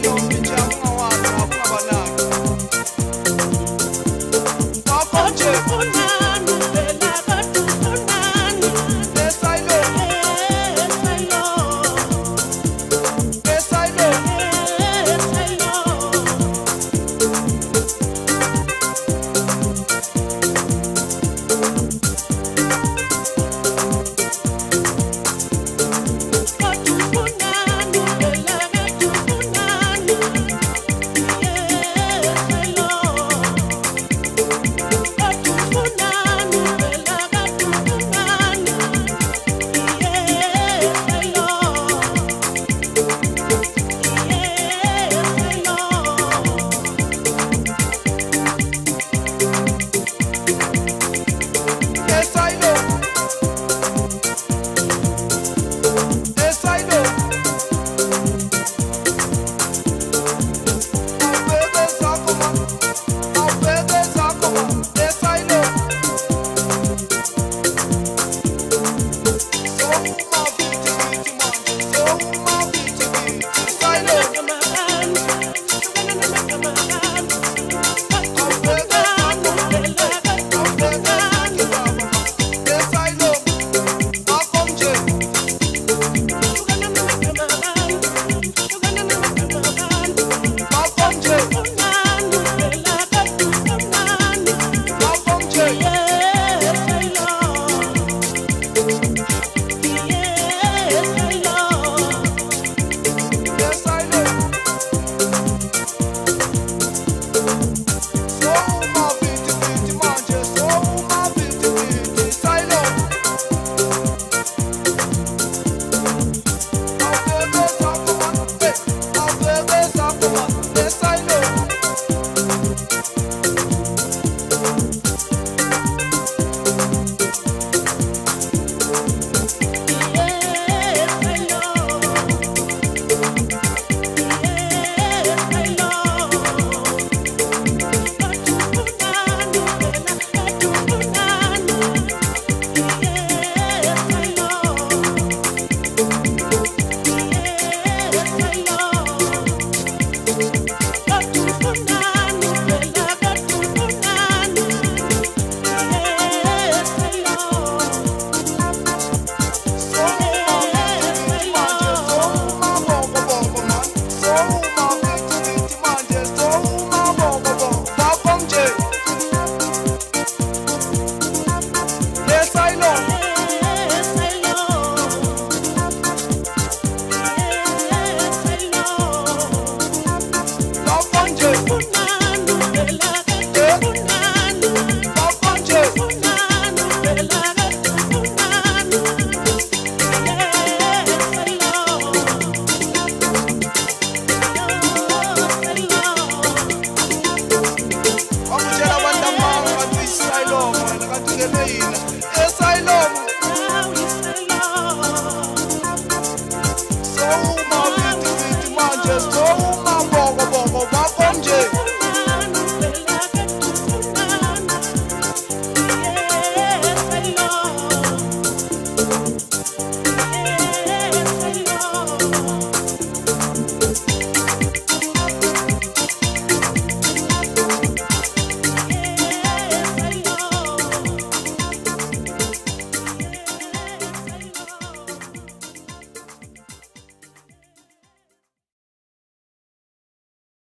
bueno. Reina